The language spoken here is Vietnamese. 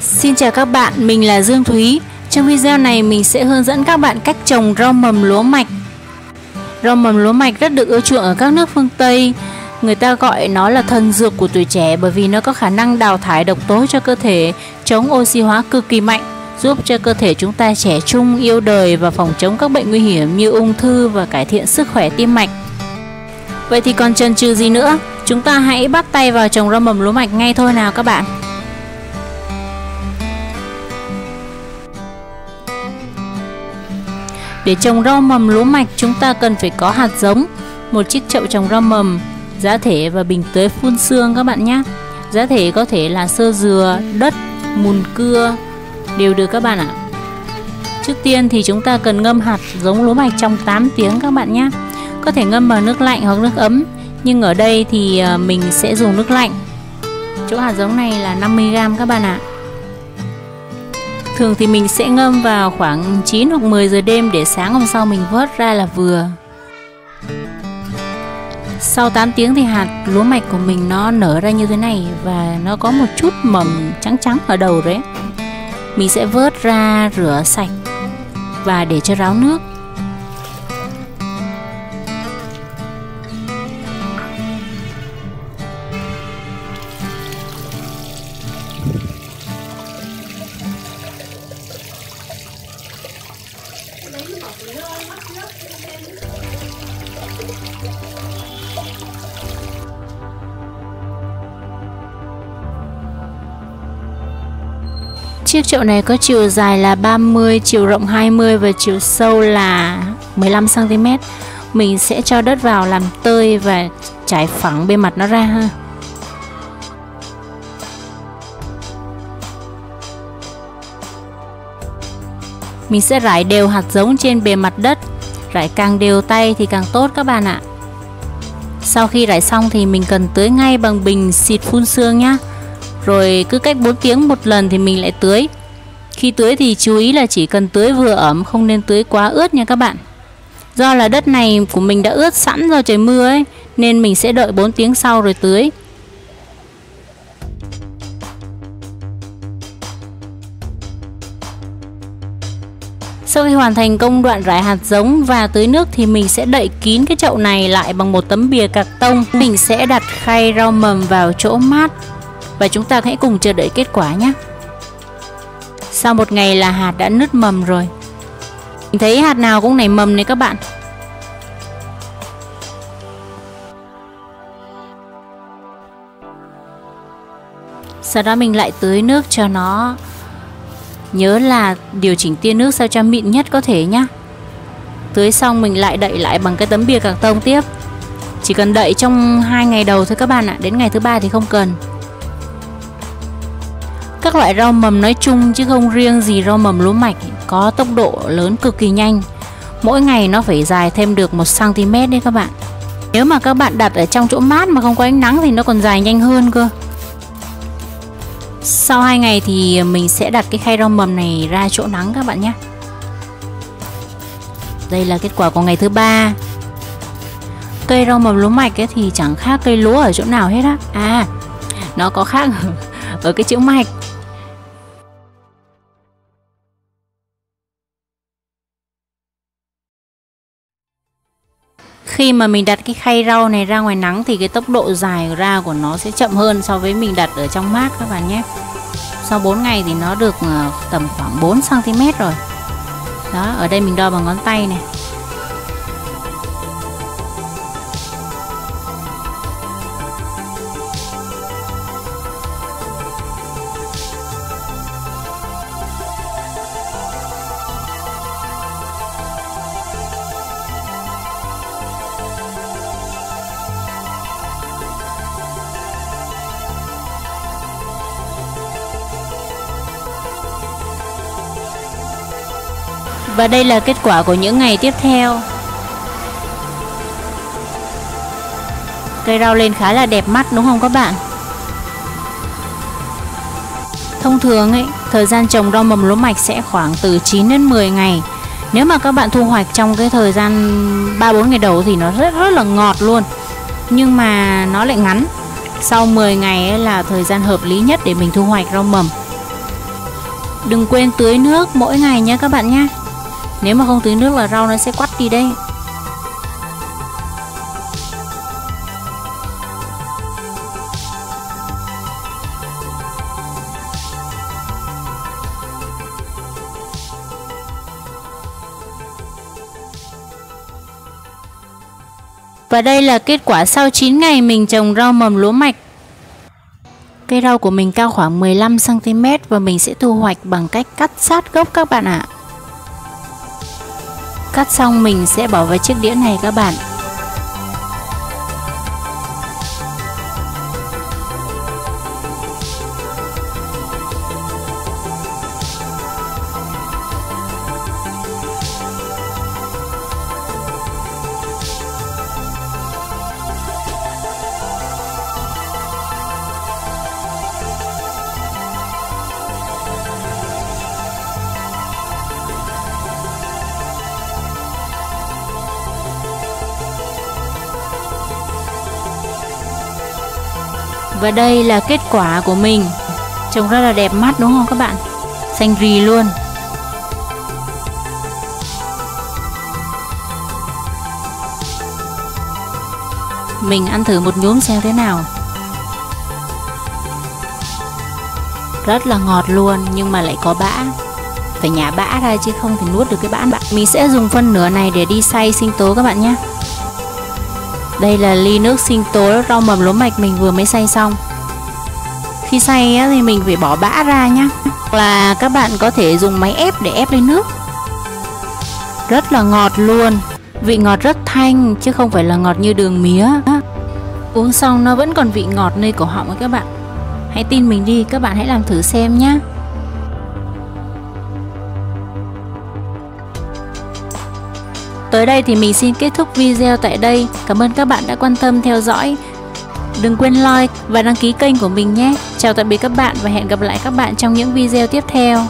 Xin chào các bạn, mình là Dương Thúy. Trong video này mình sẽ hướng dẫn các bạn cách trồng rau mầm lúa mạch. Rau mầm lúa mạch rất được ưa chuộng ở các nước phương Tây. Người ta gọi nó là thần dược của tuổi trẻ bởi vì nó có khả năng đào thải độc tố cho cơ thể, chống oxy hóa cực kỳ mạnh, giúp cho cơ thể chúng ta trẻ trung, yêu đời và phòng chống các bệnh nguy hiểm như ung thư và cải thiện sức khỏe tim mạch. Vậy thì còn chần chừ gì nữa? Chúng ta hãy bắt tay vào trồng rau mầm lúa mạch ngay thôi nào các bạn. Để trồng rau mầm lúa mạch chúng ta cần phải có hạt giống, một chiếc chậu trồng rau mầm, giá thể và bình tưới phun sương các bạn nhé. Giá thể có thể là sơ dừa, đất, mùn cưa đều được các bạn ạ. Trước tiên thì chúng ta cần ngâm hạt giống lúa mạch trong 8 tiếng các bạn nhé. Có thể ngâm bằng nước lạnh hoặc nước ấm, nhưng ở đây thì à, mình sẽ dùng nước lạnh. Chỗ hạt giống này là 50g các bạn ạ. Thường thì mình sẽ ngâm vào khoảng 9 hoặc 10 giờ đêm để sáng hôm sau mình vớt ra là vừa. Sau 8 tiếng thì hạt lúa mạch của mình nó nở ra như thế này và nó có một chút mầm trắng trắng ở đầu đấy. Mình sẽ vớt ra rửa sạch và để cho ráo nước. Chiếc chậu này có chiều dài là 30, chiều rộng 20 và chiều sâu là 15cm Mình sẽ cho đất vào làm tơi và trải phẳng bề mặt nó ra ha. Mình sẽ rải đều hạt giống trên bề mặt đất. Rải càng đều tay thì càng tốt các bạn ạ. Sau khi rải xong thì mình cần tưới ngay bằng bình xịt phun sương nhé rồi cứ cách 4 tiếng một lần thì mình lại tưới. Khi tưới thì chú ý là chỉ cần tưới vừa ẩm, Không nên tưới quá ướt nha các bạn. Do là đất này của mình đã ướt sẵn do trời mưa ấy, Nên mình sẽ đợi 4 tiếng sau rồi tưới. Sau khi hoàn thành công đoạn rải hạt giống và tưới nước thì mình sẽ đậy kín cái chậu này lại bằng một tấm bìa cạc tông. Mình sẽ đặt khay rau mầm vào chỗ mát và chúng ta hãy cùng chờ đợi kết quả nhé. Sau một ngày là hạt đã nứt mầm rồi. Mình thấy hạt nào cũng nảy mầm này các bạn. Sau đó mình lại tưới nước cho nó Nhớ là điều chỉnh tia nước sao cho mịn nhất có thể nhé Tưới xong mình lại đậy lại bằng cái tấm bìa cạc tông tiếp Chỉ cần đậy trong hai ngày đầu thôi các bạn ạ Đến ngày thứ ba thì không cần các loại rau mầm nói chung chứ không riêng gì rau mầm lúa mạch có tốc độ lớn cực kỳ nhanh. Mỗi ngày nó phải dài thêm được 1cm đấy các bạn. Nếu mà các bạn đặt ở trong chỗ mát mà không có ánh nắng thì nó còn dài nhanh hơn cơ. Sau 2 ngày thì mình sẽ đặt cái khay rau mầm này ra chỗ nắng các bạn nhé. Đây là kết quả của ngày thứ ba. Cây rau mầm lúa mạch ấy thì chẳng khác cây lúa ở chỗ nào hết á. À, nó có khác ở cái chữ mạch khi mà mình đặt cái khay rau này ra ngoài nắng thì cái tốc độ dài ra của nó sẽ chậm hơn so với mình đặt ở trong mát các bạn nhé. Sau 4 ngày thì nó được ờ, tầm khoảng 4 cm rồi. Đó, ở đây mình đo bằng ngón tay này. Và đây là kết quả của những ngày tiếp theo. Cây rau lên khá là đẹp mắt đúng không các bạn? Thông thường ấy, thời gian trồng rau mầm lúa mạch sẽ khoảng từ 9 đến 10 ngày. Nếu mà các bạn thu hoạch trong cái thời gian 3-4 ngày đầu thì nó rất rất là ngọt luôn. Nhưng mà nó lại ngắn. Sau 10 ngày ấy là thời gian hợp lý nhất để mình thu hoạch rau mầm. Đừng quên tưới nước mỗi ngày nhé các bạn nhé. Nếu mà không tưới nước là rau nó sẽ quắt đi đây Và đây là kết quả sau 9 ngày mình trồng rau mầm lúa mạch. Cây rau của mình cao khoảng 15cm và mình sẽ thu hoạch bằng cách cắt sát gốc các bạn ạ. Cắt xong mình sẽ bỏ vào chiếc đĩa này các bạn. Và đây là kết quả của mình. Trông rất là đẹp mắt đúng không các bạn? Xanh rì luôn. Mình ăn thử một nhúm xem thế nào. Rất là ngọt luôn, nhưng mà lại có bã. Phải nhả bã ra chứ không thể nuốt được cái bã. Bạn, Mình sẽ dùng phân nửa này để đi xay sinh tố các bạn nhé đây là ly nước sinh tố rau mầm lúa mạch mình vừa mới xay xong. Khi xay thì mình phải bỏ bã ra nhá. Là các bạn có thể dùng máy ép để ép lên nước. Rất là ngọt luôn. Vị ngọt rất thanh, chứ không phải là ngọt như đường mía. Uống xong nó vẫn còn vị ngọt nơi cổ họng các bạn. Hãy tin mình đi, các bạn hãy làm thử xem nhé Tới đây thì mình xin kết thúc video tại đây. Cảm ơn các bạn đã quan tâm theo dõi. Đừng quên like và đăng ký kênh của mình nhé. Chào tạm biệt các bạn và hẹn gặp lại các bạn trong những video tiếp theo.